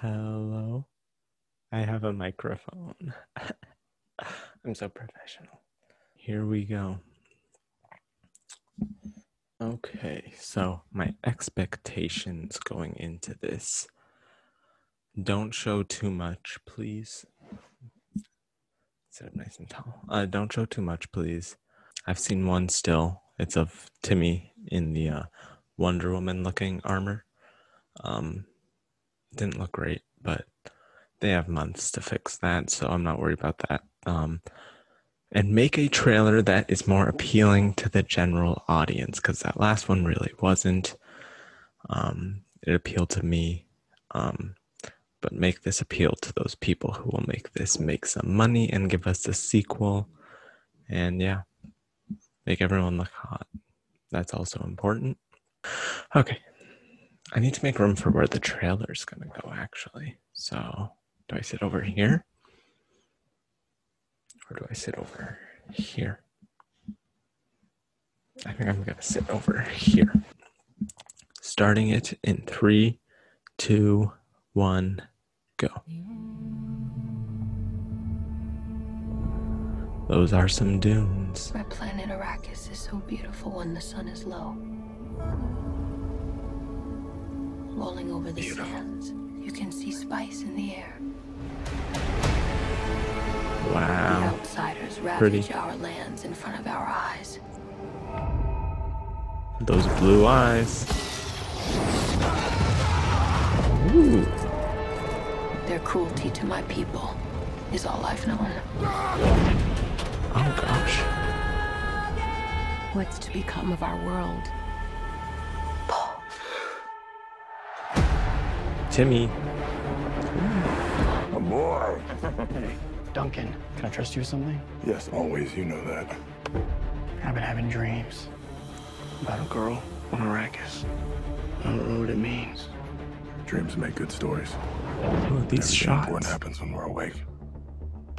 Hello. I have a microphone. I'm so professional. Here we go. Okay, so my expectations going into this don't show too much, please. Up nice and tall. Uh, don't show too much, please. I've seen one still. It's of Timmy in the uh, Wonder Woman looking armor. Um, didn't look great, but they have months to fix that, so I'm not worried about that. Um, and make a trailer that is more appealing to the general audience because that last one really wasn't. Um, it appealed to me, um, but make this appeal to those people who will make this make some money and give us a sequel. And yeah, make everyone look hot. That's also important. Okay, I need to make room for where the trailer's gonna go actually. So, do I sit over here? Or do I sit over here? I think I'm gonna sit over here. Starting it in three, two, one, go. Those are some dunes. My planet Arrakis is so beautiful when the sun is low. Rolling over the sands, you can see spice in the air. Wow. The outsiders Pretty. ravage our lands in front of our eyes. Those blue eyes. Ooh. Their cruelty to my people is all I've known. Oh gosh. What's to become of our world? Timmy. A boy. Hey, Duncan, can I trust you with something? Yes, always. You know that. I've been having dreams about a girl on Arrakis. I don't know what it means. Dreams make good stories. Oh, these Everything important shots. happens when we're awake.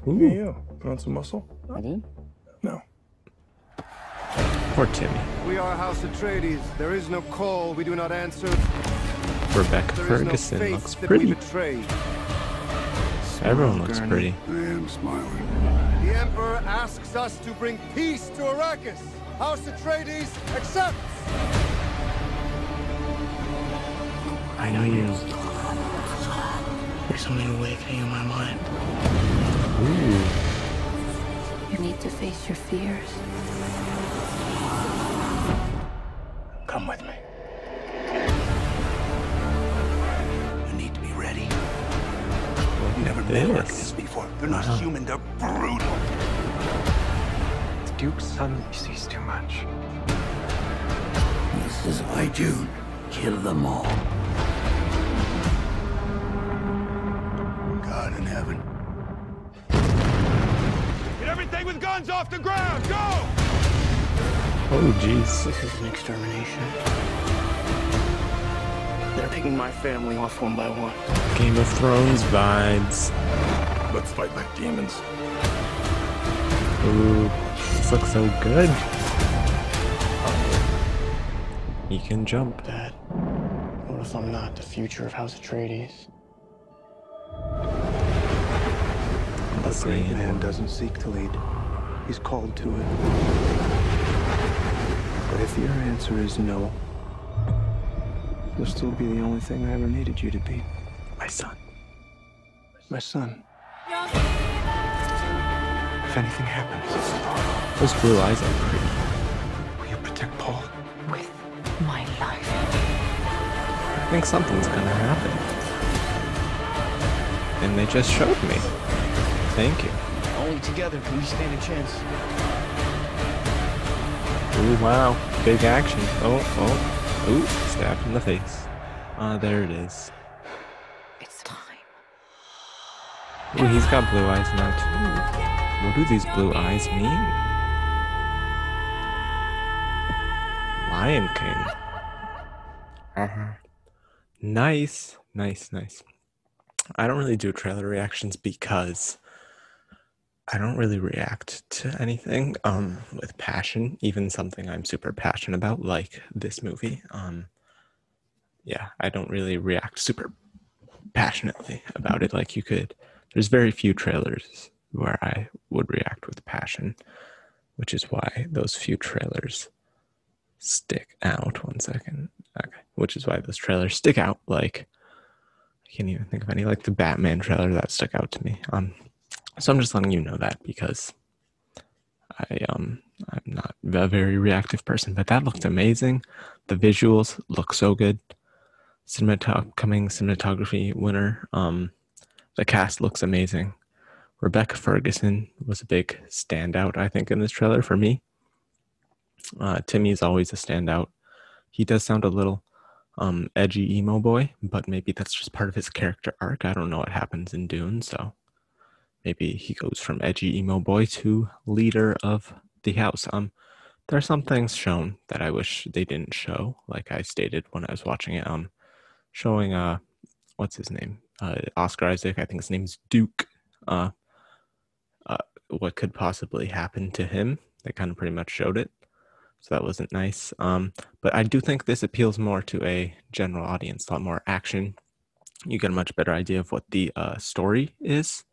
Ooh, you. Put on some muscle? I did? No. poor Timmy. We are House Atreides. There is no call we do not answer. Rebecca There is no Ferguson looks pretty. betray. Everyone looks Gurney. pretty. I am smiling. The Emperor asks us to bring peace to Arrakis. House Atreides accepts. I know you. There's something awakening in my mind. Ooh. You need to face your fears. Come with me. Never at been like this. this before. They're not Wow. human, they're brutal. The Duke's son sees too much. This is my June. Kill them all. God in heaven. Get everything with guns off the ground. Go! Oh jeez. This is an extermination. They're picking my family off one by one. Game of Thrones vibes. Let's fight like demons. Ooh, this looks so good. He can jump. Dad, what if I'm not the future of House Atreides? A great Listening. man doesn't seek to lead. He's called to it. But if your answer is no, you'll still be the only thing I ever needed you to be. My son. My son. If anything happens, Those blue eyes are pretty. will you protect Paul? With my life. I think something's gonna happen. And they just showed me. Thank you. Only together can we stand a chance. Ooh, wow. Big action. Oh, oh. Ooh, stabbed in the face. Ah, there it is. It's time. Ooh, he's got blue eyes now, too. What do these blue eyes mean? Lion King. Uh-huh. Nice. Nice, nice. I don't really do trailer reactions because I don't really react to anything um with passion, even something I'm super passionate about like this movie. Um yeah, I don't really react super passionately about it. Like you could, there's very few trailers where I would react with passion, which is why those few trailers stick out. One second. Okay. Which is why those trailers stick out. Like, I can't even think of any, like the Batman trailer that stuck out to me. Um, so I'm just letting you know that because I um I'm not a very reactive person, but that looked amazing. The visuals look so good. Cinematog- coming cinematography winner. Um, the cast looks amazing. Rebecca Ferguson was a big standout, I think, in this trailer for me. Uh, Timmy is always a standout. He does sound a little um, edgy emo boy, but maybe that's just part of his character arc. I don't know what happens in Dune, so maybe he goes from edgy emo boy to leader of the house. Um, there are some things shown that I wish they didn't show, like I stated when I was watching it. Um, showing uh, what's his name? Uh, Oscar Isaac. I think his name's Duke. Uh, uh, what could possibly happen to him? They kind of pretty much showed it so that wasn't nice. Um, but I do think this appeals more to a general audience, a lot more action. You get a much better idea of what the uh, story is,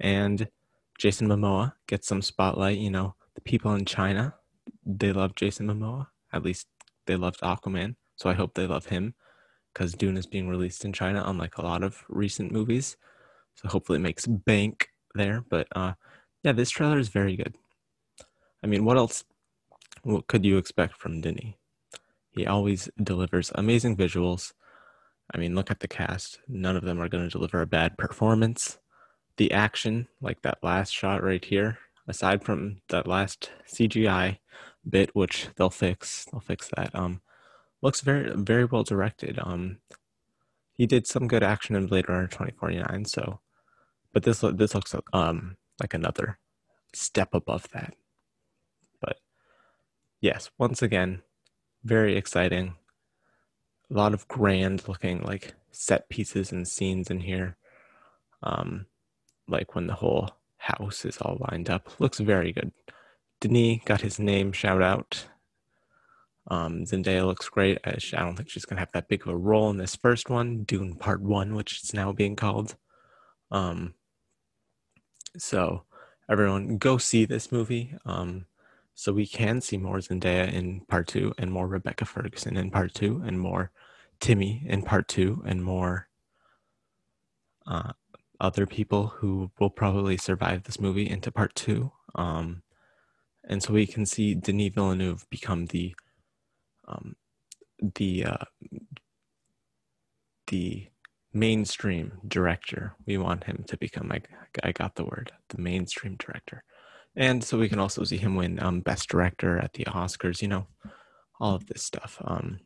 and Jason Momoa gets some spotlight. You know, the people in China, they love Jason Momoa. At least they loved Aquaman, so I hope they love him because Dune is being released in China, unlike a lot of recent movies. So hopefully it makes bank there. But uh, yeah, this trailer is very good. I mean, what else what could you expect from Denis? He always delivers amazing visuals. I mean, look at the cast. None of them are going to deliver a bad performance. The action, like that last shot right here, aside from that last CGI bit, which they'll fix, they'll fix that. Um, looks very, very well directed. Um, he did some good action in Blade Runner 2049. So, but this this looks um like another step above that But yes, once again, very exciting. A lot of grand looking like set pieces and scenes in here. Um, like when the whole house is all lined up. Looks very good. Denis got his name shout out. Um, Zendaya looks great. I, I don't think she's going to have that big of a role in this first one, Dune Part 1, which is now being called. Um, so, everyone, go see this movie. Um, so we can see more Zendaya in part two, and more Rebecca Ferguson in part two, and more Timmy in part two, and more uh, other people who will probably survive this movie into part two. Um, and so we can see Denis Villeneuve become the um, the uh, the mainstream director. We want him to become. I, I got the word. The mainstream director and so we can also see him win um, best director at the oscars you know all of this stuff um,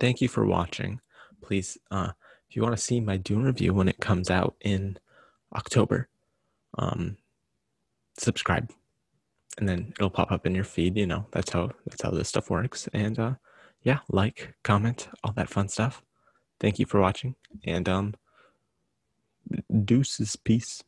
thank you for watching please uh, if you want to see my dune review when it comes out in october um, subscribe. And then it'll pop up in your feed you know that's how that's how this stuff works. And uh, yeah like comment all that fun stuff. Thank you for watching and um deuces peace